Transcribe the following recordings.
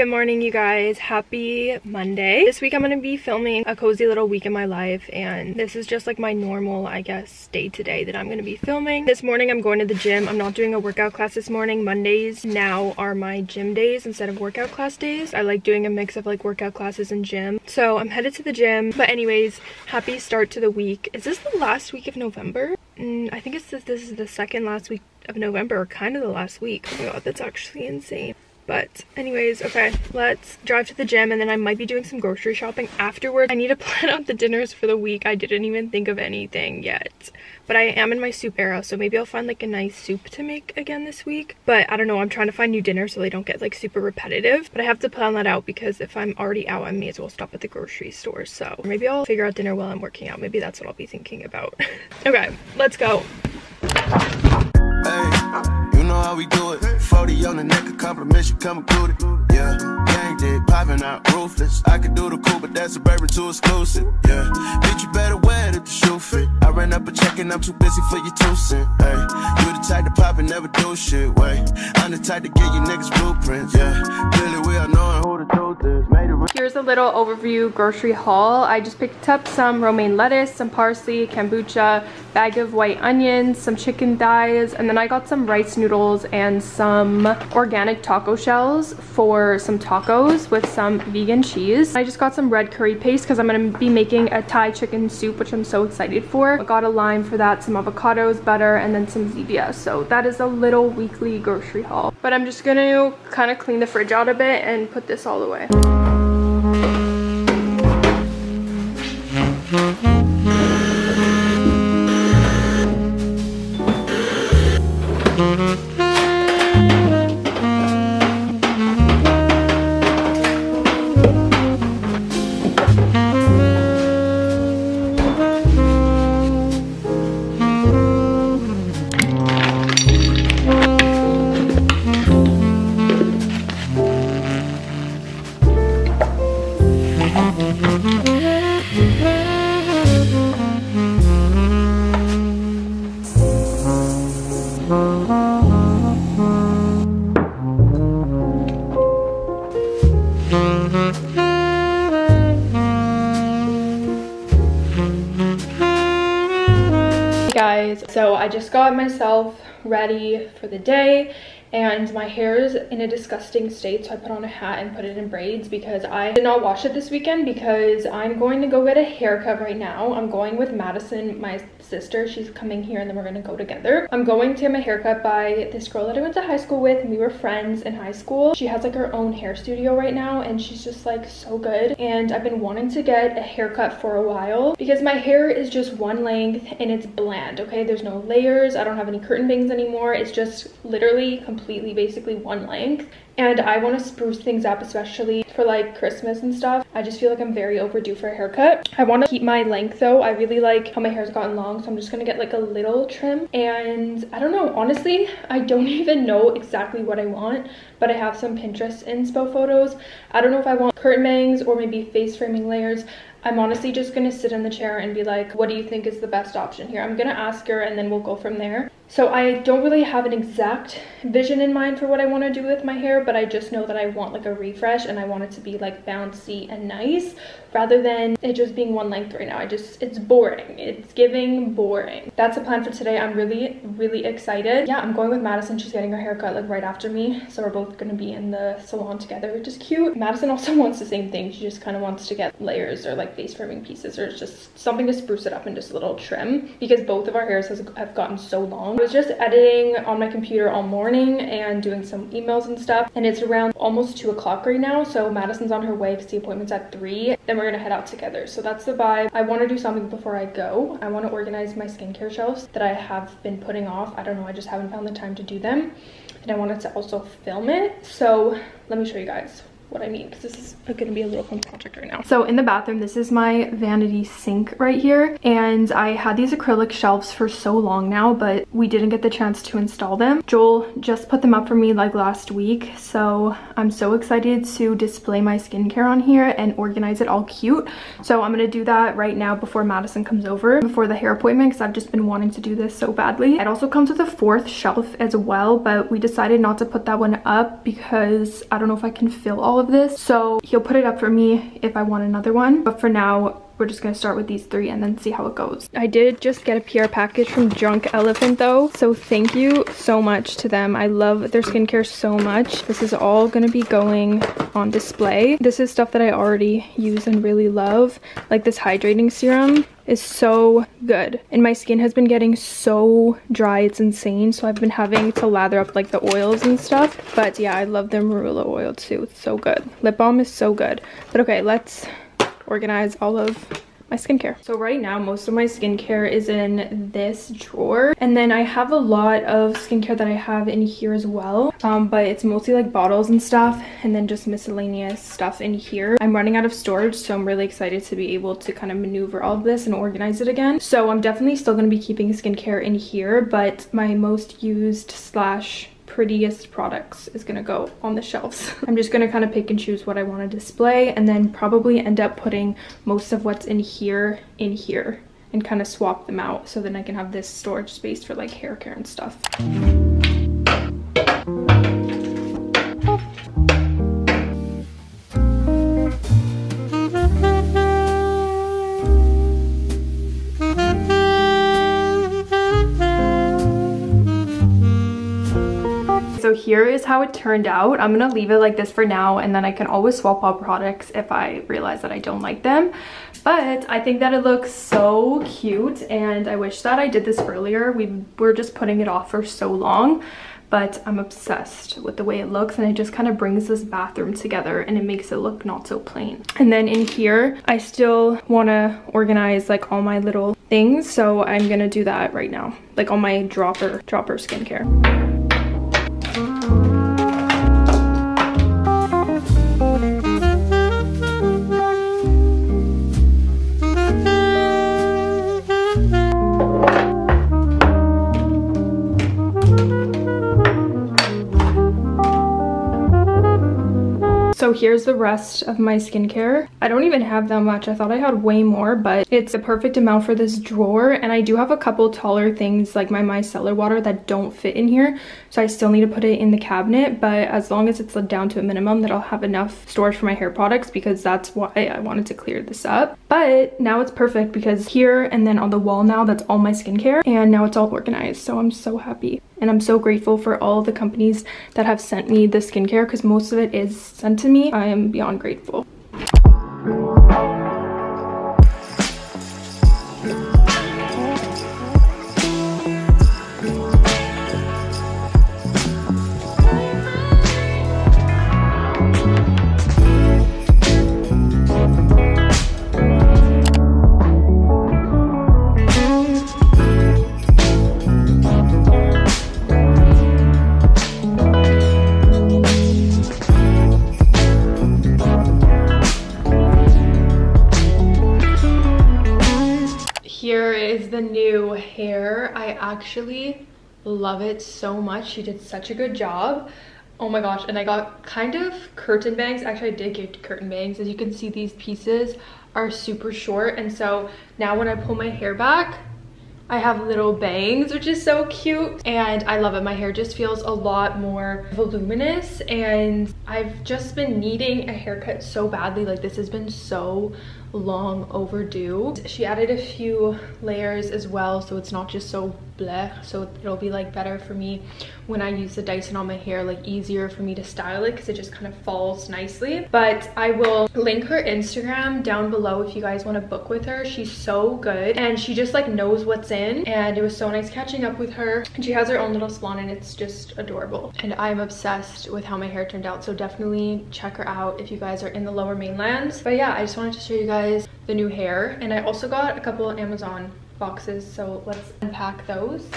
Good morning, you guys. Happy Monday. This week I'm going to be filming a cozy little week in my life and this is just like my normal, I guess, day to day that I'm going to be filming. This morning I'm going to the gym. I'm not doing a workout class this morning. Mondays now are my gym days instead of workout class days. I like doing a mix of like workout classes and gym. So I'm headed to the gym. But anyways, happy start to the week. Is this the last week of November? Mm, I think it's this, this is the second last week of November or kind of the last week. Oh my god, that's actually insane. But anyways, okay, let's drive to the gym and then I might be doing some grocery shopping afterwards. I need to plan out the dinners for the week. I didn't even think of anything yet. But I am in my soup era, so maybe I'll find like a nice soup to make again this week. But I don't know, I'm trying to find new dinners so they don't get like super repetitive. But I have to plan that out because if I'm already out, I may as well stop at the grocery store. So maybe I'll figure out dinner while I'm working out. Maybe that's what I'll be thinking about. okay, let's go. Hey know how we do it. 40 on the neck, a compliment should come included. Yeah, gang did popping out ruthless. I could do the cool, but that's a suburban too exclusive. Yeah, bitch, you better wear it if the shoe fit. I ran up a check and I'm too busy for your two cent. Hey, you the type to pop and never do shit. Wait, I'm the type to get you niggas blueprints. Yeah, clearly we are knowing who the truth is. Here's a little overview grocery haul. I just picked up some romaine lettuce, some parsley, kombucha, bag of white onions, some chicken thighs, and then I got some rice noodles and some organic taco shells for some tacos with some vegan cheese. I just got some red curry paste because I'm going to be making a Thai chicken soup, which I'm so excited for. I got a lime for that, some avocados, butter, and then some Zevia. So that is a little weekly grocery haul. But I'm just going to kind of clean the fridge out a bit and put this all away. Ready for the day and my hair is in a disgusting state so i put on a hat and put it in braids because i did not wash it this weekend because i'm going to go get a haircut right now. I'm going with madison my sister she's coming here and then we're gonna go together. I'm going to get my haircut by this girl that i went to high school with and we were friends in high school. She has like her own hair studio right now and she's just like so good. And i've been wanting to get a haircut for a while because my hair is just one length and it's bland okay? There's no layers. I don't have any curtain bangs anymore. It's just literally completely completely basically one length and I want to spruce things up especially for like Christmas and stuff. I just feel like I'm very overdue for a haircut. I want to keep my length though. I really like how my hair's gotten long so I'm just going to get like a little trim and I don't know honestly I don't even know exactly what I want but I have some Pinterest inspo photos. I don't know if I want curtain bangs or maybe face framing layers. I'm honestly just gonna sit in the chair and be like, what do you think is the best option here? I'm gonna ask her and then we'll go from there. So I don't really have an exact vision in mind for what I want to do with my hair, but I just know that I want like a refresh and I want it to be like bouncy and nice rather than it just being one length right now. I just, it's boring. It's giving boring. That's the plan for today. I'm really, really excited. Yeah, I'm going with Madison. She's getting her haircut like right after me. So we're both gonna be in the salon together, which is cute. Madison also wants the same thing. She just kind of wants to get layers or like face framing pieces or just something to spruce it up and just a little trim because both of our hairs has, have gotten so long was just editing on my computer all morning and doing some emails and stuff. And it's around almost two o'clock right now. So Madison's on her way because the appointment's at three. Then we're gonna head out together. So that's the vibe. I wanna do something before I go. I wanna organize my skincare shelves that I have been putting off. I don't know, I just haven't found the time to do them. And I wanted to also film it. So let me show you guys what I mean because this is going to be a little fun project right now. So in the bathroom, this is my vanity sink right here. And I had these acrylic shelves for so long now, but we didn't get the chance to install them. Joel just put them up for me like last week. So I'm so excited to display my skincare on here and organize it all cute. So I'm going to do that right now before Madison comes over, before the hair appointment because I've just been wanting to do this so badly. It also comes with a fourth shelf as well, but we decided not to put that one up because I don't know if I can fill all of this. So he'll put it up for me if I want another one. But for now, we're just gonna start with these three and then see how it goes. I did just get a PR package from Drunk Elephant though, so thank you so much to them. I love their skincare so much. This is all gonna be going on display. This is stuff that I already use and really love, like this hydrating serum is so good and my skin has been getting so dry it's insane so i've been having to lather up like the oils and stuff but yeah i love their marula oil too it's so good lip balm is so good but okay let's organize all of my skincare. So right now, most of my skincare is in this drawer. And then I have a lot of skincare that I have in here as well. Um, but it's mostly like bottles and stuff and then just miscellaneous stuff in here. I'm running out of storage, so I'm really excited to be able to kind of maneuver all of this and organize it again. So I'm definitely still going to be keeping skincare in here, but my most used slash prettiest products is gonna go on the shelves. I'm just gonna kind of pick and choose what I want to display and then probably end up putting most of what's in here in here and kind of swap them out so then I can have this storage space for like hair care and stuff. Here is how it turned out. I'm gonna leave it like this for now and then I can always swap out products if I realize that I don't like them. But I think that it looks so cute and I wish that I did this earlier. We were just putting it off for so long but I'm obsessed with the way it looks and it just kind of brings this bathroom together and it makes it look not so plain. And then in here, I still want to organize like all my little things. So I'm going to do that right now, like all my dropper, dropper skincare. So here's the rest of my skincare. I don't even have that much. I thought I had way more, but it's the perfect amount for this drawer. And I do have a couple taller things like my micellar water that don't fit in here. So I still need to put it in the cabinet. But as long as it's down to a minimum that I'll have enough storage for my hair products because that's why I wanted to clear this up. But now it's perfect because here and then on the wall now, that's all my skincare. And now it's all organized. So I'm so happy. And I'm so grateful for all the companies that have sent me the skincare because most of it is sent to me. I am beyond grateful. Actually love it so much. She did such a good job. Oh my gosh, and I got kind of curtain bangs. Actually, I did get curtain bangs. As you can see, these pieces are super short. And so now when I pull my hair back, I have little bangs, which is so cute. And I love it. My hair just feels a lot more voluminous. And I've just been needing a haircut so badly. Like this has been so long overdue. She added a few layers as well so it's not just so bleh so it'll be like better for me when I use the Dyson on my hair like easier for me to style it because it just kind of falls nicely. But I will link her Instagram down below if you guys want to book with her. She's so good and she just like knows what's in and it was so nice catching up with her. And she has her own little salon and it's just adorable. And I'm obsessed with how my hair turned out so definitely check her out if you guys are in the lower mainland but yeah I just wanted to show you guys the new hair and I also got a couple Amazon boxes so let's unpack those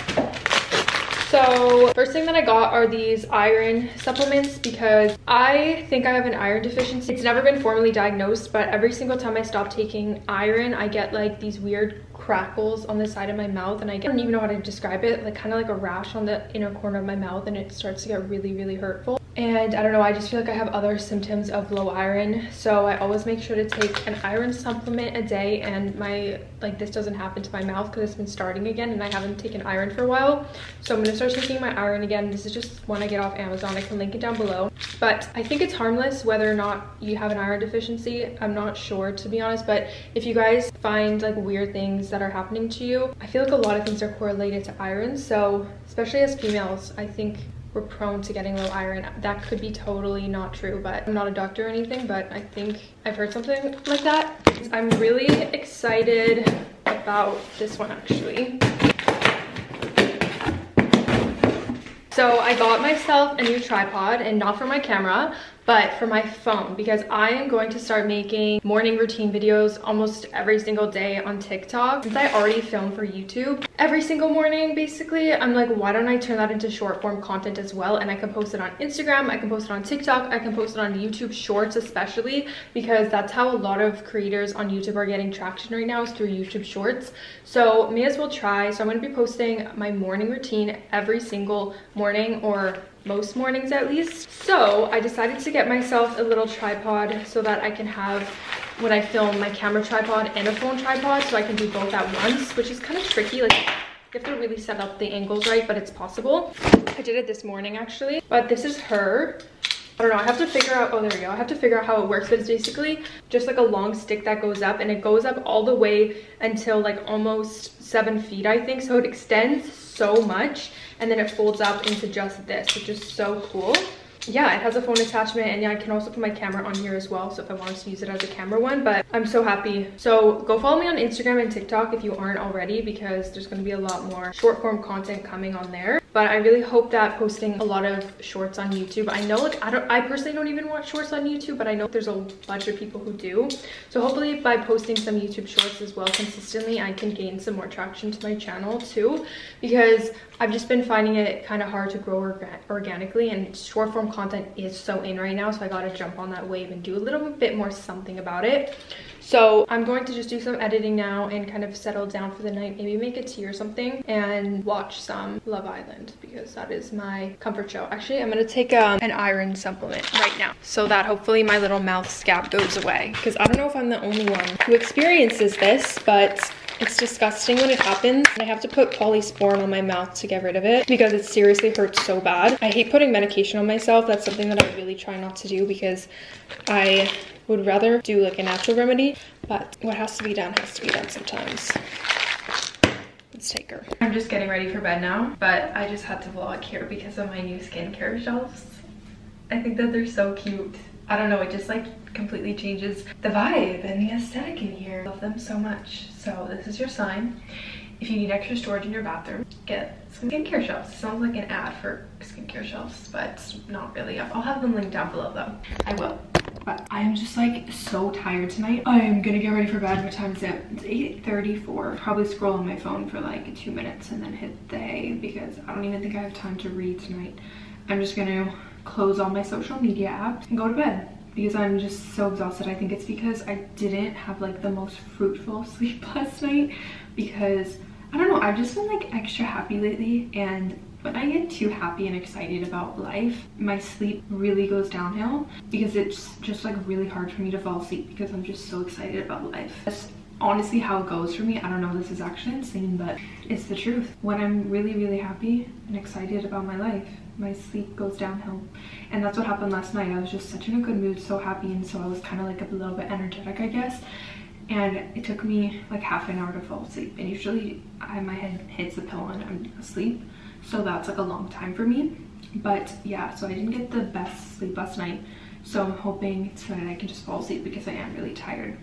so first thing that I got are these iron supplements because I think I have an iron deficiency. It's never been formally diagnosed, but every single time I stop taking iron, I get like these weird crackles on the side of my mouth and I, get, I don't even know how to describe it, like kind of like a rash on the inner corner of my mouth and it starts to get really, really hurtful and I don't know I just feel like I have other symptoms of low iron. So I always make sure to take an iron supplement a day and my like this doesn't happen to my mouth because it's been starting again and I haven't taken iron for a while. So I'm gonna start taking my iron again. This is just one I get off Amazon. I can link it down below. But I think it's harmless whether or not you have an iron deficiency. I'm not sure to be honest. But if you guys find like weird things that are happening to you I feel like a lot of things are correlated to iron. So especially as females I think we're prone to getting low iron. That could be totally not true, but I'm not a doctor or anything, but I think I've heard something like that. I'm really excited about this one actually. So I got myself a new tripod and not for my camera, but for my phone because I am going to start making morning routine videos almost every single day on TikTok. Since I already film for YouTube every single morning, basically, I'm like, why don't I turn that into short form content as well? And I can post it on Instagram, I can post it on TikTok, I can post it on YouTube Shorts especially because that's how a lot of creators on YouTube are getting traction right now is through YouTube Shorts. So may as well try. So I'm going to be posting my morning routine every single morning or most mornings at least. So I decided to get myself a little tripod so that I can have when I film my camera tripod and a phone tripod so I can do both at once, which is kind of tricky. Like you have to really set up the angles right, but it's possible. I did it this morning actually, but this is her. I don't know, I have to figure out, oh, there we go. I have to figure out how it works, but it's basically just like a long stick that goes up and it goes up all the way until like almost seven feet, I think. So it extends so much and then it folds up into just this, which is so cool yeah, it has a phone attachment and yeah, I can also put my camera on here as well. So if I wanted to use it as a camera one, but I'm so happy. So go follow me on Instagram and TikTok if you aren't already because there's going to be a lot more short form content coming on there. But I really hope that posting a lot of shorts on YouTube. I know like I don't I personally don't even watch shorts on YouTube, but I know there's a bunch of people who do. So hopefully by posting some YouTube shorts as well consistently, I can gain some more traction to my channel too because I've just been finding it kind of hard to grow orga organically and short form content is so in right now. So I got to jump on that wave and do a little bit more something about it. So I'm going to just do some editing now and kind of settle down for the night, maybe make a tea or something and watch some Love Island because that is my comfort show. Actually, I'm gonna take um, an iron supplement right now so that hopefully my little mouth scab goes away because I don't know if I'm the only one who experiences this, but it's disgusting when it happens. I have to put polysporin on my mouth to get rid of it because it seriously hurts so bad. I hate putting medication on myself. That's something that I really try not to do because I would rather do like a natural remedy, but what has to be done has to be done sometimes. Let's take her. I'm just getting ready for bed now, but I just had to vlog here because of my new skincare shelves. I think that they're so cute. I don't know, it just like completely changes the vibe and the aesthetic in here. Love them so much. So this is your sign. If you need extra storage in your bathroom, get some skincare shelves. It sounds like an ad for skincare shelves, but not really. I'll have them linked down below though. I will. But I am just like so tired tonight. I am gonna get ready for bed. What time is it? It's 8.34. Probably scroll on my phone for like two minutes and then hit the because I don't even think I have time to read tonight. I'm just gonna close all my social media apps and go to bed because I'm just so exhausted. I think it's because I didn't have like the most fruitful sleep last night because I don't know, I've just been like extra happy lately and when I get too happy and excited about life, my sleep really goes downhill because it's just like really hard for me to fall asleep because I'm just so excited about life. Honestly how it goes for me. I don't know, this is actually insane, but it's the truth. When I'm really, really happy and excited about my life, my sleep goes downhill. And that's what happened last night. I was just such in a good mood, so happy, and so I was kind of like a little bit energetic, I guess and it took me like half an hour to fall asleep and usually I, my head hits the pillow and I'm asleep so that's like a long time for me but yeah so I didn't get the best sleep last night so I'm hoping tonight I can just fall asleep because I am really tired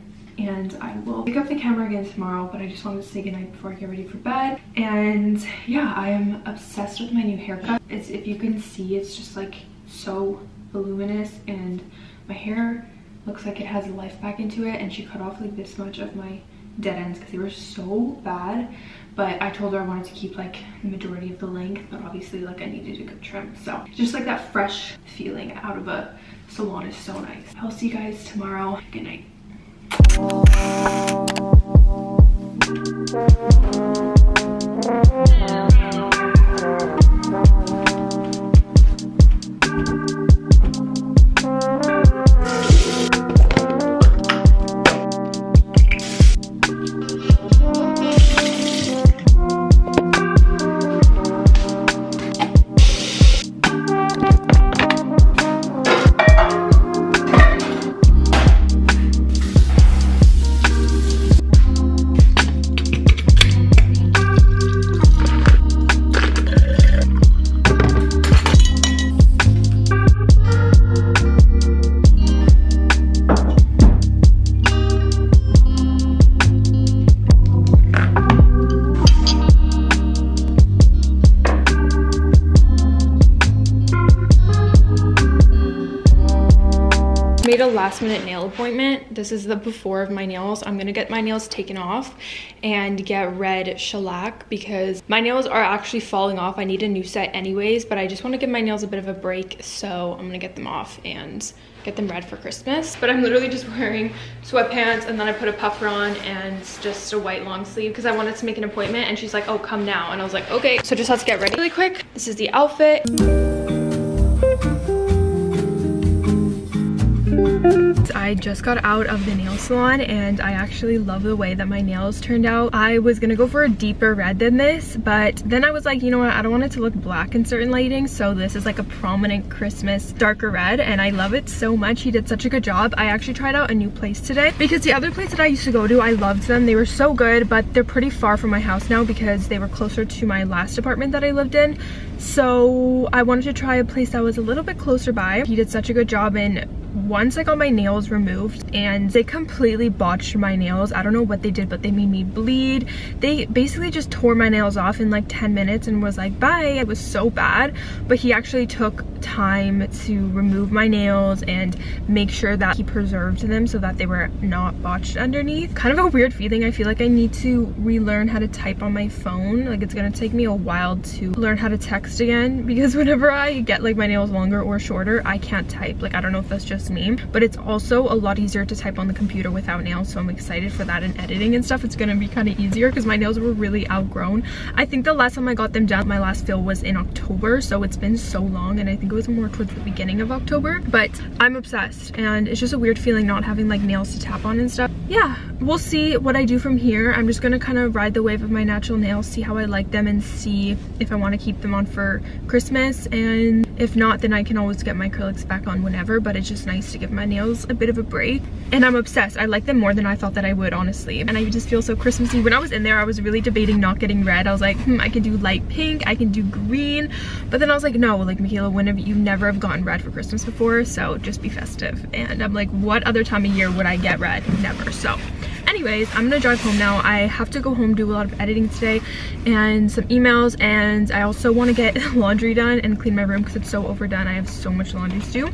and I will pick up the camera again tomorrow but I just wanted to say goodnight before I get ready for bed. And yeah I am obsessed with my new haircut. It's if you can see it's just like so voluminous and my hair looks like it has life back into it and she cut off like this much of my dead ends because they were so bad. But I told her I wanted to keep like the majority of the length but obviously like I needed a good trim. So just like that fresh feeling out of a salon is so nice. I'll see you guys tomorrow. Good night Thank you. Last minute nail appointment. This is the before of my nails. I'm gonna get my nails taken off and get red shellac because my nails are actually falling off. I need a new set anyways, but I just wanna give my nails a bit of a break. So I'm gonna get them off and get them red for Christmas. But I'm literally just wearing sweatpants and then I put a puffer on and just a white long sleeve because I wanted to make an appointment and she's like, oh, come now. And I was like, okay. So just have to get ready really quick. This is the outfit. I just got out of the nail salon and I actually love the way that my nails turned out. I was gonna go for a deeper red than this, but then I was like, you know what, I don't want it to look black in certain lighting, so this is like a prominent Christmas darker red and I love it so much. He did such a good job. I actually tried out a new place today because the other place that I used to go to, I loved them. They were so good, but they're pretty far from my house now because they were closer to my last apartment that I lived in. So I wanted to try a place that was a little bit closer by. He did such a good job in once I got my nails removed and they completely botched my nails. I don't know what they did, but they made me bleed. They basically just tore my nails off in like 10 minutes and was like, bye. It was so bad, but he actually took time to remove my nails and make sure that he preserved them so that they were not botched underneath. Kind of a weird feeling. I feel like I need to relearn how to type on my phone. Like it's gonna take me a while to learn how to text again because whenever I get like my nails longer or shorter, I can't type. Like I don't know if that's just just me but it's also a lot easier to type on the computer without nails so i'm excited for that and editing and stuff. It's gonna be kind of easier because my nails were really outgrown. I think the last time i got them done my last fill was in october so it's been so long and i think it was more towards the beginning of october but i'm obsessed and it's just a weird feeling not having like nails to tap on and stuff. Yeah we'll see what i do from here. I'm just gonna kind of ride the wave of my natural nails see how i like them and see if i want to keep them on for christmas and if not then i can always get my acrylics back on whenever but it's just nice to give my nails a bit of a break. And I'm obsessed. I like them more than I thought that I would, honestly. And I just feel so Christmassy. When I was in there, I was really debating not getting red. I was like, hmm, I can do light pink, I can do green. But then I was like, no, like Michaela, when have you never have gotten red for Christmas before? So just be festive. And I'm like, what other time of year would I get red? Never. So anyways i'm gonna drive home now i have to go home do a lot of editing today and some emails and i also want to get laundry done and clean my room because it's so overdone i have so much laundry to do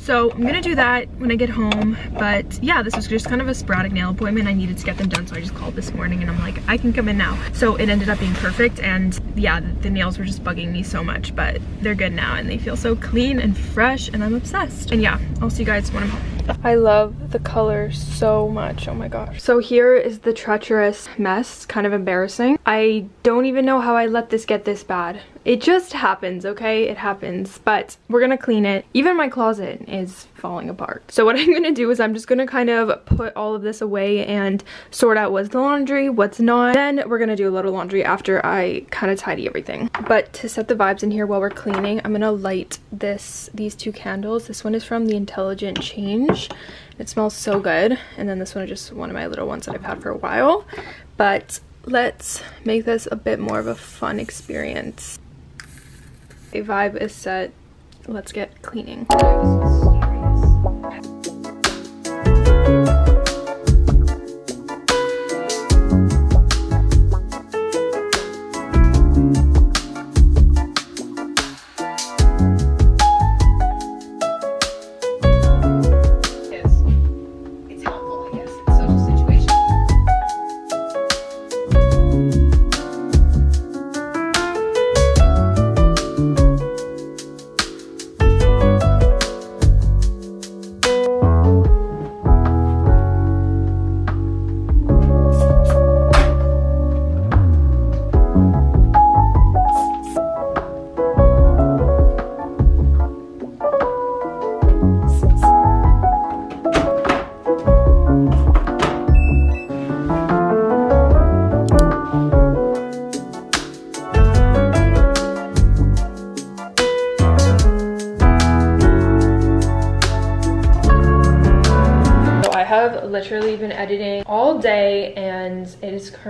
so I'm gonna do that when I get home. But yeah, this was just kind of a sporadic nail appointment. I needed to get them done, so I just called this morning and I'm like, I can come in now. So it ended up being perfect. And yeah, the, nails were just bugging me so much, but they're good now and they feel so clean and fresh and I'm obsessed. And yeah, I'll see you guys when I'm home. I love the color so much. Oh my gosh. So here is the treacherous mess. Kind of embarrassing. I don't even know how I let this get this bad. It just happens, okay? It happens. But we're gonna clean it. Even my closet is falling apart. So what I'm gonna do is I'm just gonna kind of put all of this away and sort out what's the laundry, what's not. Then we're gonna do a little laundry after I kind of tidy everything. But to set the vibes in here while we're cleaning, I'm gonna light this these two candles. This one is from the Intelligent Change. It smells so good. And then this one is just one of my little ones that I've had for a while. But let's make this a bit more of a fun experience. A vibe is set. Let's get cleaning.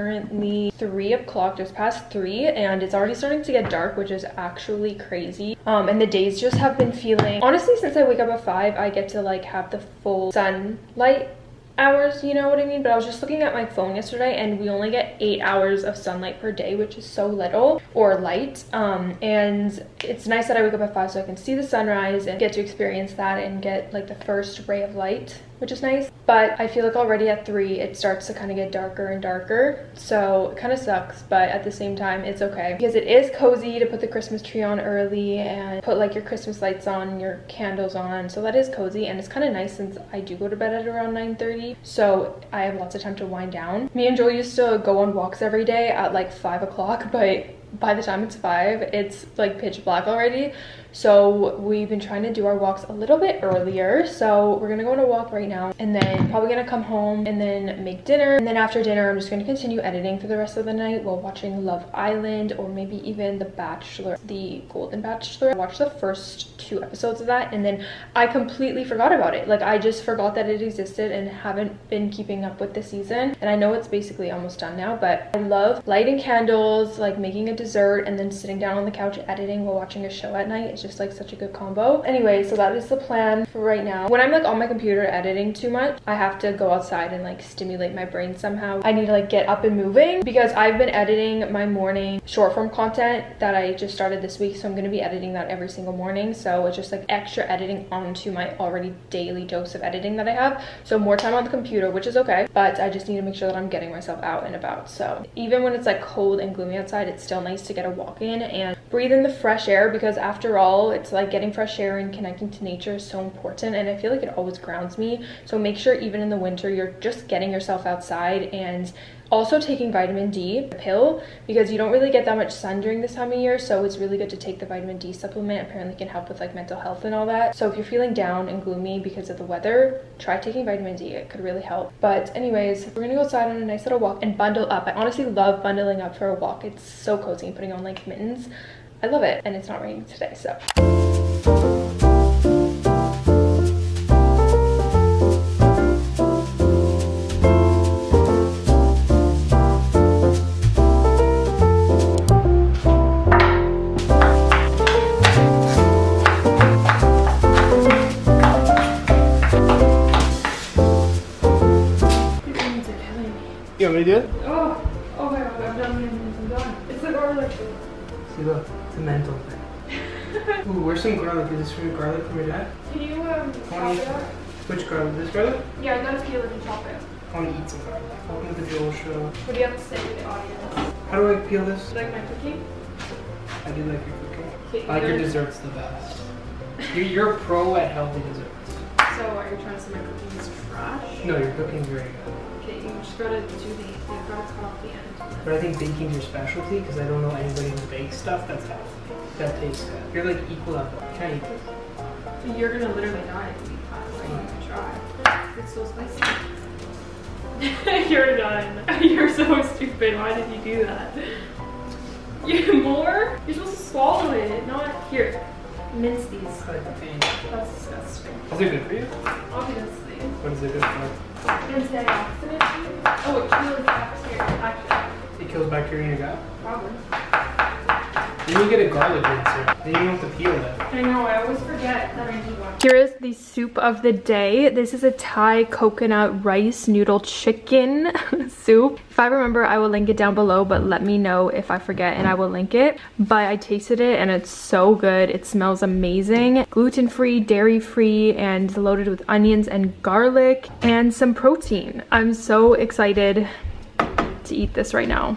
Currently three o'clock just past three and it's already starting to get dark which is actually crazy. Um and the days just have been feeling honestly since i wake up at five i get to like have the full sunlight hours you know what i mean? But i was just looking at my phone yesterday and we only get eight hours of sunlight per day which is so little or light. Um and it's nice that i wake up at five so i can see the sunrise and get to experience that and get like the first ray of light which is nice. But I feel like already at three, it starts to kind of get darker and darker. So it kind of sucks, but at the same time, it's okay. Because it is cozy to put the Christmas tree on early and put like your Christmas lights on, your candles on. So that is cozy and it's kind of nice since I do go to bed at around 9.30. So I have lots of time to wind down. Me and Joel used to go on walks every day at like 5 o'clock, but by the time it's 5, it's like pitch black already. So we've been trying to do our walks a little bit earlier. So we're gonna go on a walk right now and then probably gonna come home and then make dinner. And then after dinner, I'm just gonna continue editing for the rest of the night while watching Love Island or maybe even The Bachelor, The Golden Bachelor. I watched the first two episodes of that and then I completely forgot about it. Like I just forgot that it existed and haven't been keeping up with the season. And I know it's basically almost done now, but I love lighting candles, like making a dessert and then sitting down on the couch editing while watching a show at night it's just like such a good combo. Anyway, so that is the plan for right now. When I'm like on my computer editing too much, I have to go outside and like stimulate my brain somehow. I need to like get up and moving because I've been editing my morning short form content that I just started this week. So I'm going to be editing that every single morning. So it's just like extra editing onto my already daily dose of editing that I have. So more time on the computer, which is okay. But I just need to make sure that I'm getting myself out and about. So even when it's like cold and gloomy outside, it's still nice to get a walk in and breathe in the fresh air because after all, it's like getting fresh air and connecting to nature is so important and I feel like it always grounds me. So make sure even in the winter you're just getting yourself outside and also taking vitamin D the pill because you don't really get that much sun during this time of year so it's really good to take the vitamin D supplement. Apparently can help with like mental health and all that. So if you're feeling down and gloomy because of the weather try taking vitamin D. It could really help. But anyways we're gonna go outside on a nice little walk and bundle up. I honestly love bundling up for a walk. It's so cozy and putting on like mittens. I love it. And it's not raining today so garlic? Is this from garlic from your dad? Can you um chop it up? Which garlic? This garlic? Yeah, I gotta peel it and chop it. I want to eat some garlic. Welcome to the Joel Show. What do you have to say to the audience? How do I peel this? You like my cooking? I do like your cooking. Okay, I like your desserts the best. You're, you're a pro at healthy desserts. So are you trying to say my cooking is trash? No, your cooking's very good. Okay, you just gotta do the, you gotta cut off the end. But I think baking's your specialty because I don't know anybody who bakes stuff that's healthy. That tastes good. You're like equal level. Can I eat this? You're gonna literally die if you eat that. try. It's so spicy. You're done. You're so stupid. Why did you do that? You more? You're supposed to swallow it, not here. Mince these. That's disgusting. Is it good for you? Obviously. What is it good for? Antioxidant. Oh, it kills bacteria. Actually, It kills bacteria in your gut. probably. Then you get a garlic rinser. Then you don't have to peel it. I know, I always forget that I need one. Here is the soup of the day. This is a Thai coconut rice noodle chicken soup. If I remember, I will link it down below, but let me know if I forget and I will link it. But I tasted it and it's so good. It smells amazing. Gluten-free, dairy-free, and loaded with onions and garlic and some protein. I'm so excited to eat this right now.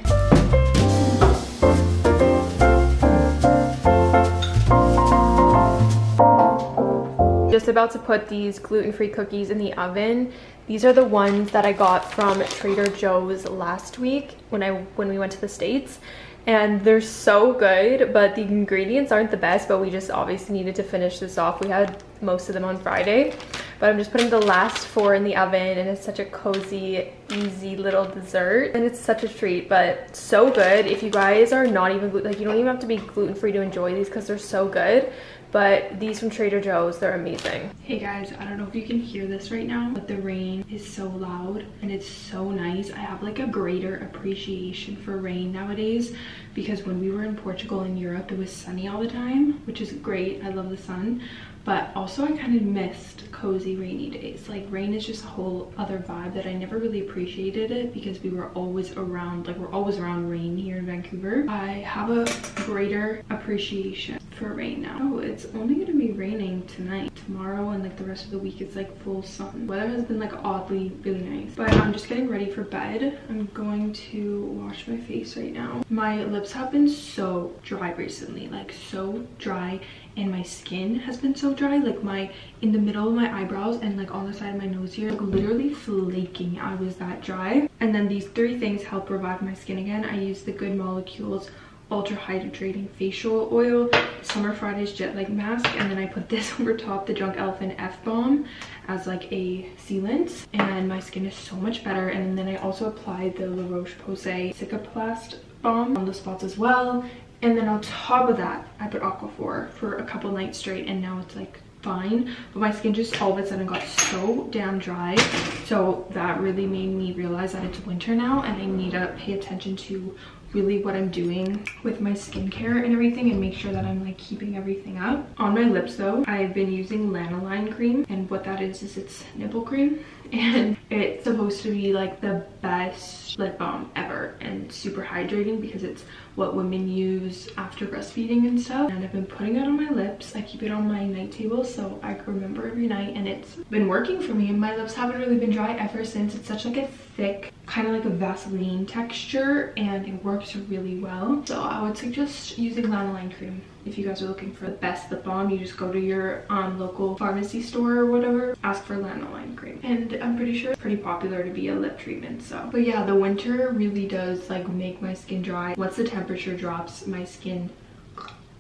Just about to put these gluten-free cookies in the oven. These are the ones that I got from Trader Joe's last week when I when we went to the States. And they're so good, but the ingredients aren't the best, but we just obviously needed to finish this off. We had most of them on Friday, but I'm just putting the last four in the oven and it's such a cozy, easy little dessert. And it's such a treat, but so good. If you guys are not even, like you don't even have to be gluten-free to enjoy these because they're so good but these from Trader Joe's, they're amazing. Hey guys, I don't know if you can hear this right now, but the rain is so loud and it's so nice. I have like a greater appreciation for rain nowadays because when we were in Portugal and Europe, it was sunny all the time, which is great. I love the sun, but also I kind of missed cozy rainy days. Like rain is just a whole other vibe that I never really appreciated it because we were always around, like we're always around rain here in Vancouver. I have a greater appreciation for rain now. Oh, it's only gonna be raining tonight. Tomorrow and like the rest of the week it's like full sun. Weather has been like oddly really nice. But I'm just getting ready for bed. I'm going to wash my face right now. My lips have been so dry recently, like so dry and my skin has been so dry like my in the middle of my eyebrows and like on the side of my nose here like literally flaking. I was that dry. And then these three things help revive my skin again. I use the good molecules ultra hydrating facial oil summer fridays jet lag mask and then i put this over top the drunk elephant f-bomb as like a sealant. And my skin is so much better. And then i also applied the la roche-posay cicaplast balm on the spots as well and then on top of that, I put Aquaphor for a couple nights straight and now it's like fine. But my skin just all of a sudden got so damn dry. So that really made me realize that it's winter now and I need to pay attention to really what I'm doing with my skincare and everything and make sure that I'm like keeping everything up. On my lips though, I've been using Lanolin cream and what that is is it's nipple cream and it's supposed to be like the best lip balm ever and super hydrating because it's what women use after breastfeeding and stuff. And I've been putting it on my lips. I keep it on my night table so I can remember every night and it's been working for me. My lips haven't really been dry ever since. It's such like a thick kind of like a Vaseline texture and it works really well. So I would suggest using lanolin cream if you guys are looking for the best lip balm you just go to your um, local pharmacy store or whatever. Ask for lanolin cream. And i'm pretty sure it's pretty popular to be a lip treatment so. But yeah the winter really does like make my skin dry. Once the temperature drops my skin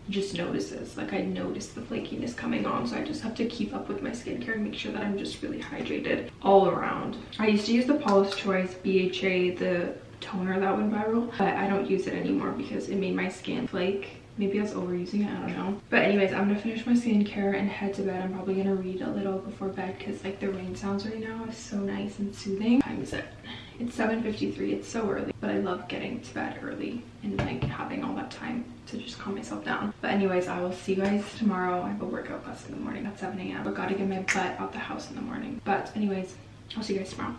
just notices. Like i notice the flakiness coming on so i just have to keep up with my skincare and make sure that i'm just really hydrated all around. I used to use the paula's choice bha the toner that went viral but i don't use it anymore because it made my skin flake maybe I overusing it, I don't know. But anyways, I'm gonna finish my skincare and head to bed. I'm probably gonna read a little before bed because like the rain sounds right now is so nice and soothing. What time is it? It's 7.53, it's so early, but I love getting to bed early and like having all that time to just calm myself down. But anyways, I will see you guys tomorrow. I have a workout class in the morning at 7 a.m. But gotta get my butt out the house in the morning. But anyways, I'll see you guys tomorrow.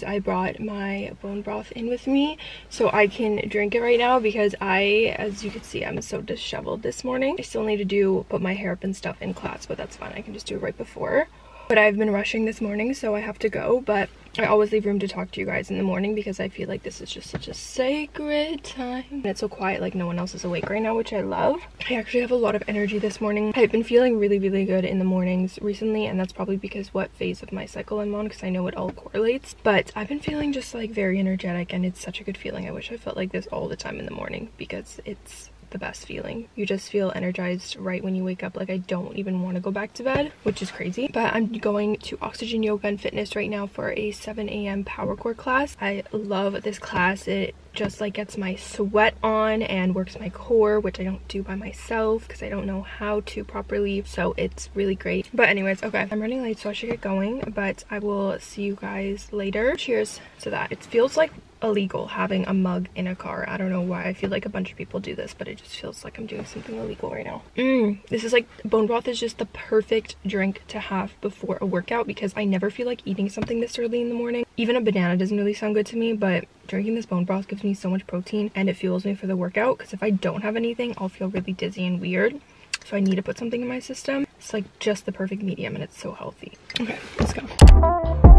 I brought my bone broth in with me so I can drink it right now because I, as you can see, I'm so disheveled this morning. I still need to do, put my hair up and stuff in class, but that's fine. I can just do it right before. But I've been rushing this morning, so I have to go. But I always leave room to talk to you guys in the morning because I feel like this is just such a sacred time. And it's so quiet, like no one else is awake right now, which I love. I actually have a lot of energy this morning. I've been feeling really, really good in the mornings recently, and that's probably because what phase of my cycle I'm on, because I know it all correlates. But I've been feeling just like very energetic, and it's such a good feeling. I wish I felt like this all the time in the morning because it's the best feeling. You just feel energized right when you wake up. Like I don't even want to go back to bed, which is crazy. But I'm going to Oxygen Yoga and Fitness right now for a 7 a.m. power core class. I love this class. It just like gets my sweat on and works my core which i don't do by myself because i don't know how to properly so it's really great but anyways okay i'm running late so i should get going but i will see you guys later cheers to that it feels like illegal having a mug in a car. I don't know why. I feel like a bunch of people do this, but it just feels like I'm doing something illegal right now. Mmm, this is like, bone broth is just the perfect drink to have before a workout because I never feel like eating something this early in the morning. Even a banana doesn't really sound good to me, but drinking this bone broth gives me so much protein and it fuels me for the workout because if I don't have anything, I'll feel really dizzy and weird. So I need to put something in my system. It's like just the perfect medium and it's so healthy. Okay, let's go.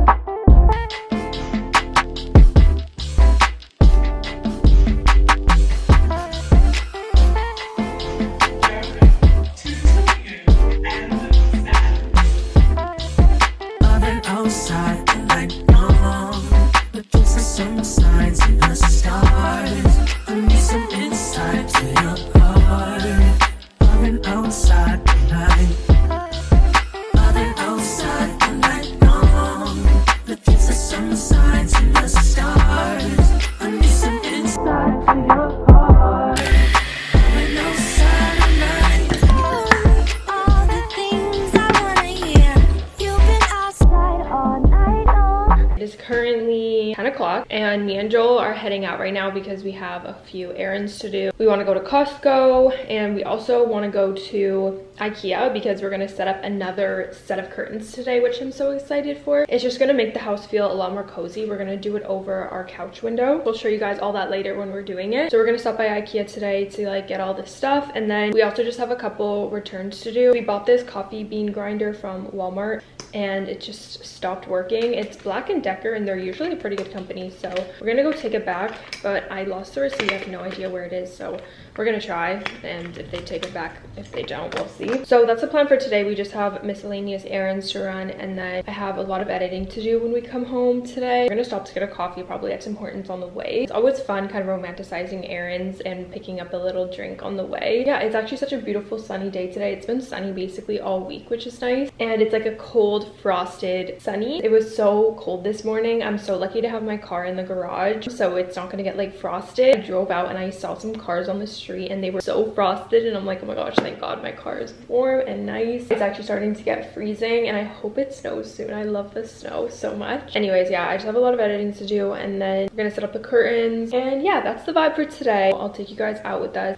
Out right now because we have a few errands to do. We want to go to Costco and we also want to go to Ikea because we're to set up another set of curtains today, which I'm so excited for. It's just to make the house feel a lot more cozy. We're to do it over our couch window. We'll show you guys all that later when we're doing it. So we're to stop by Ikea today to like get all this stuff. And then we also just have a couple returns to do. We bought this coffee bean grinder from Walmart and it just stopped working. It's Black & Decker and they're usually a pretty good company. So we're gonna go take it back, but I lost the receipt. I have no idea where it is. So we're gonna try and if they take it back, if they don't, we'll see. So that's the plan for today. We just have miscellaneous errands to run and then I have a lot of editing to do when we come home today. We're gonna stop to get a coffee probably at Tim Hortons on the way. It's always fun kind of romanticizing errands and picking up a little drink on the way. Yeah, it's actually such a beautiful sunny day today. It's been sunny basically all week, which is nice. And it's like a cold, frosted sunny. It was so cold this morning. I'm so lucky to have my car in the garage so it's not gonna get like frosted. I drove out and I saw some cars on the street street and they were so frosted and I'm like, oh my gosh, thank God my car is warm and nice. It's actually starting to get freezing and I hope it snows soon. I love the snow so much. Anyways, yeah, I just have a lot of editing to do and then we're gonna set up the curtains. And yeah, that's the vibe for today. I'll take you guys out with us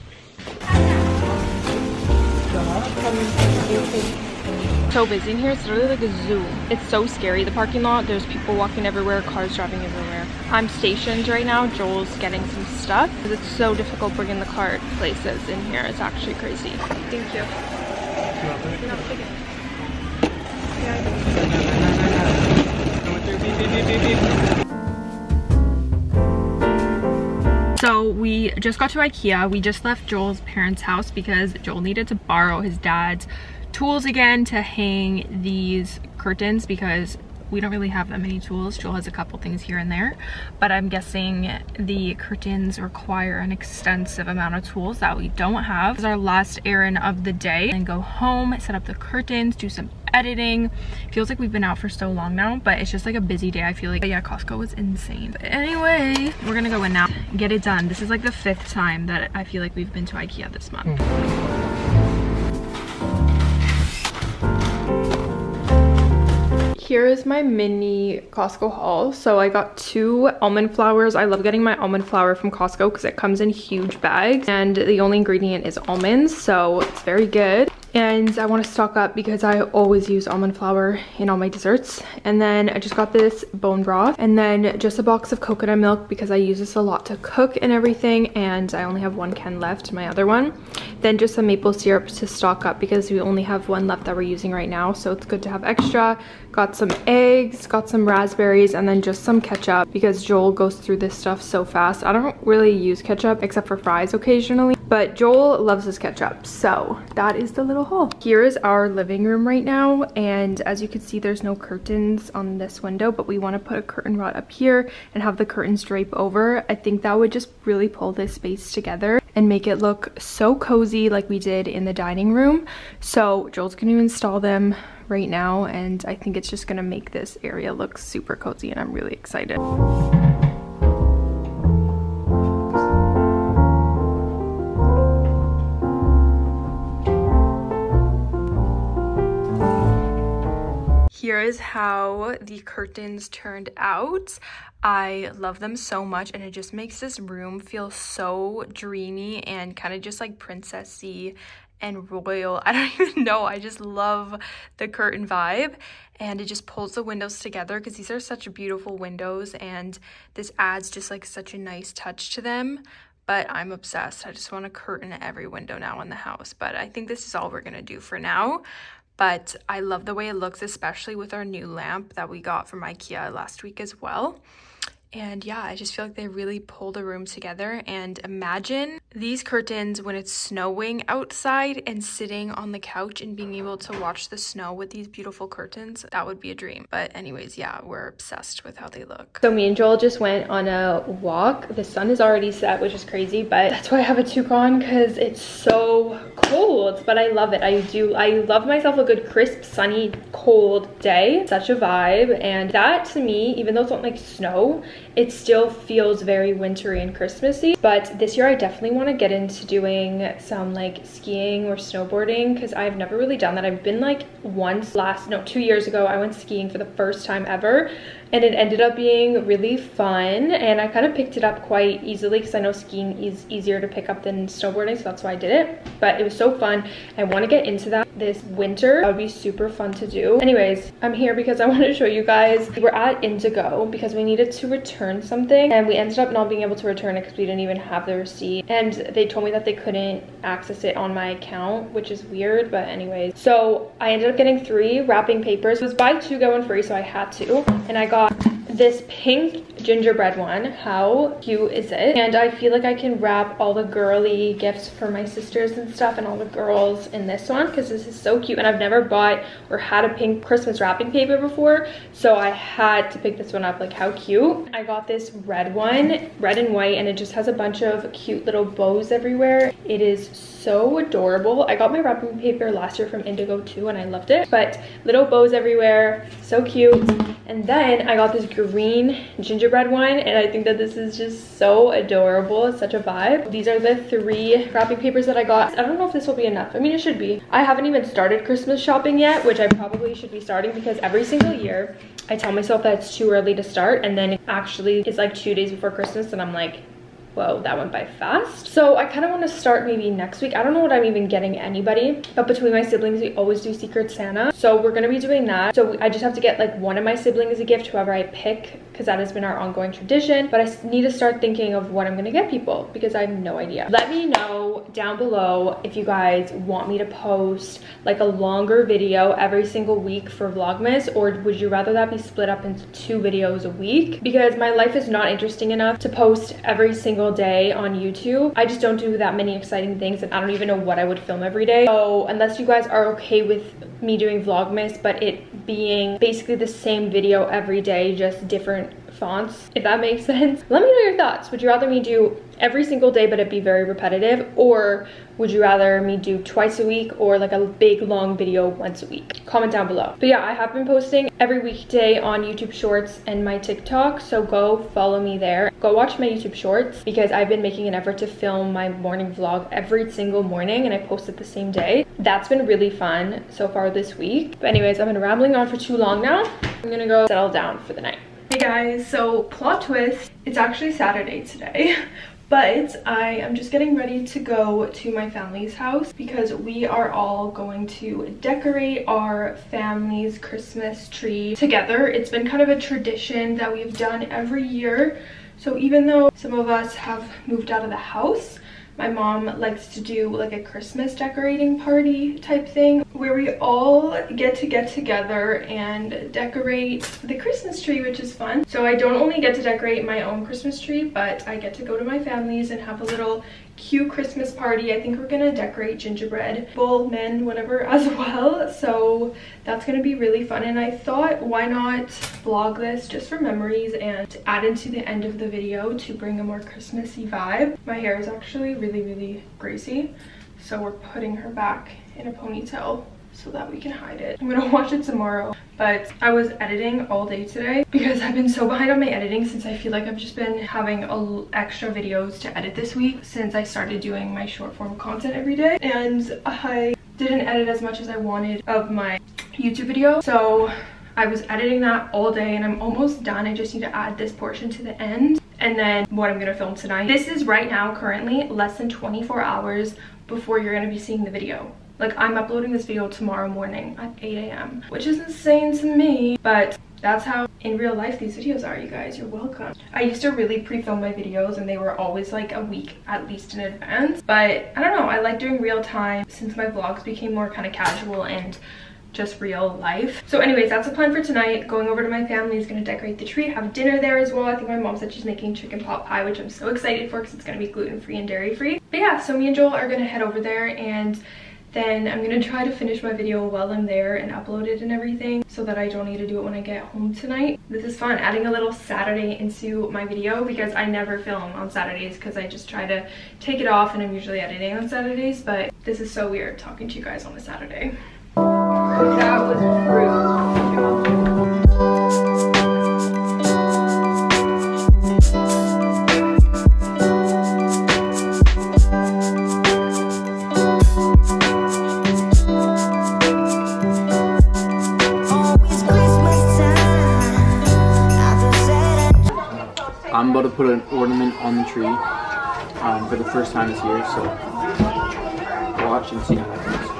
so busy in here. It's literally like a zoo. It's so scary, the parking lot. There's people walking everywhere, cars driving everywhere. I'm stationed right now. Joel's getting some stuff. It's so difficult bringing the cart places in here. It's actually crazy. Thank you. So we just got to Ikea. We just left Joel's parents' house because Joel needed to borrow his dad's tools again to hang these curtains because we don't really have that many tools. Joel has a couple things here and there, but I'm guessing the curtains require an extensive amount of tools that we don't have. This is our last errand of the day and go home, set up the curtains, do some editing. Feels like we've been out for so long now, but it's just like a busy day. I feel like, but yeah, Costco was insane. But anyway, we're gonna go in now, get it done. This is like the fifth time that I feel like we've been to Ikea this month. Mm. Here is my mini Costco haul. So I got two almond flours. I love getting my almond flour from Costco because it comes in huge bags and the only ingredient is almonds. So it's very good. And I want to stock up because I always use almond flour in all my desserts. And then I just got this bone broth and then just a box of coconut milk because I use this a lot to cook and everything and I only have one can left, my other one. Then just some maple syrup to stock up because we only have one left that we're using right now so it's good to have extra. Got some eggs, got some raspberries and then just some ketchup because Joel goes through this stuff so fast. I don't really use ketchup except for fries occasionally but Joel loves his ketchup so that is the little haul. Here is our living room right now and as you can see there's no curtains on this window but we want to put a curtain rod up here and have the curtains drape over. I think that would just really pull this space together and make it look so cozy like we did in the dining room. So Joel's going to install them right now and I think it's just going to make this area look super cozy and I'm really excited. Here is how the curtains turned out. I love them so much and it just makes this room feel so dreamy and kind of just like princessy and royal. I don't even know. I just love the curtain vibe and it just pulls the windows together because these are such beautiful windows and this adds just like such a nice touch to them but I'm obsessed. I just want a curtain at every window now in the house. But I think this is all we're going to do for now but I love the way it looks, especially with our new lamp that we got from Ikea last week as well. And yeah, I just feel like they really pull the room together. And imagine these curtains when it's snowing outside and sitting on the couch and being able to watch the snow with these beautiful curtains. That would be a dream. But anyways, yeah, we're obsessed with how they look. So me and Joel just went on a walk. The sun is already set, which is crazy, but that's why I have a toque on because it's so cold, but I love it. I do, I love myself a good crisp, sunny, cold day. Such a vibe. And that to me, even though it's not like snow, it still feels very wintry and Christmassy. But this year I definitely want to get into doing some like skiing or snowboarding because I've never really done that. I've been like once last, no, two years ago, I went skiing for the first time ever and it ended up being really fun and I kind of picked it up quite easily because I know skiing is easier to pick up than snowboarding so that's why I did it. But it was so fun. I want to get into that this winter. That would be super fun to do. Anyways I'm here because I want to show you guys. We're at Indigo because we needed to return something and we ended up not being able to return it because we didn't even have the receipt. And they told me that they couldn't access it on my account which is weird but anyways. So I ended up getting three wrapping papers. It was buy two go one free so I had to. And I got got this pink gingerbread one. How cute is it? And I feel like I can wrap all the girly gifts for my sisters and stuff and all the girls in this one because this is so cute. And I've never bought or had a pink Christmas wrapping paper before. So I had to pick this one up. Like how cute. I got this red one, red and white, and it just has a bunch of cute little bows everywhere. It is so adorable. I got my wrapping paper last year from Indigo too and I loved it. But little bows everywhere, so cute. And then I got this green gingerbread one and I think that this is just so adorable. It's such a vibe. These are the three wrapping papers that I got. I don't know if this will be enough. I mean, it should be. I haven't even started Christmas shopping yet, which I probably should be starting because every single year I tell myself that it's too early to start and then actually it's like two days before Christmas and I'm like, whoa, that went by fast. So I kind of want to start maybe next week. I don't know what I'm even getting anybody, but between my siblings, we always do Secret Santa. So we're going to be doing that. So I just have to get like one of my siblings a gift, whoever I pick, because that has been our ongoing tradition. But I need to start thinking of what I'm going to get people because I have no idea. Let me know down below if you guys want me to post like a longer video every single week for Vlogmas or would you rather that be split up into two videos a week? Because my life is not interesting enough to post every single single day on YouTube. I just don't do that many exciting things and I don't even know what I would film every day. So unless you guys are okay with me doing Vlogmas, but it being basically the same video every day, just different fonts, if that makes sense. Let me know your thoughts. Would you rather me do every single day but it be very repetitive or would you rather me do twice a week or like a big long video once a week? Comment down below. But yeah i have been posting every weekday on youtube shorts and my tiktok so go follow me there. Go watch my youtube shorts because i've been making an effort to film my morning vlog every single morning and i post it the same day. That's been really fun so far this week. But anyways i've been rambling on for too long now. I'm gonna go settle down for the night Hey guys, so plot twist, it's actually Saturday today, but I am just getting ready to go to my family's house because we are all going to decorate our family's Christmas tree together. It's been kind of a tradition that we've done every year. So even though some of us have moved out of the house, my mom likes to do like a Christmas decorating party type thing where we all get to get together and decorate the Christmas tree, which is fun. So I don't only get to decorate my own Christmas tree, but I get to go to my family's and have a little cute Christmas party. I think we're gonna decorate gingerbread bowl men, whatever, as well. So that's gonna be really fun. And I thought, why not vlog this just for memories and add into the end of the video to bring a more Christmassy vibe. My hair is actually really, really greasy. So we're putting her back in a ponytail so that we can hide it. I'm gonna watch it tomorrow. But I was editing all day today because I've been so behind on my editing since I feel like I've just been having extra videos to edit this week since I started doing my short form content every day. And I didn't edit as much as I wanted of my YouTube video. So I was editing that all day and I'm almost done. I just need to add this portion to the end and then what I'm gonna film tonight. This is right now currently less than 24 hours before you're gonna be seeing the video. Like I'm uploading this video tomorrow morning at 8 a.m. which is insane to me but that's how in real life these videos are you guys. You're welcome. I used to really pre-film my videos and they were always like a week at least in advance but i don't know. I like doing real time since my vlogs became more kind of casual and just real life. So anyways that's the plan for tonight. Going over to my family is to decorate the tree have dinner there as well. I think my mom said she's making chicken pot pie which i'm so excited for because it's to be gluten-free and dairy-free. But yeah so me and joel are to head over there and then I'm gonna try to finish my video while I'm there and upload it and everything so that I don't need to do it when I get home tonight. This is fun, adding a little Saturday into my video because I never film on Saturdays because I just try to take it off and I'm usually editing on Saturdays, but this is so weird talking to you guys on a Saturday. That was rude. Put an ornament on the tree um, for the first time this year, so watch and see how that goes.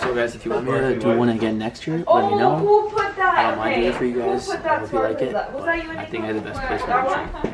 So guys, if you want me to do one again next year, let me know. We'll put that. I don't mind doing it for you guys. I hope you like it. towards- was that you I think I had the best place That placement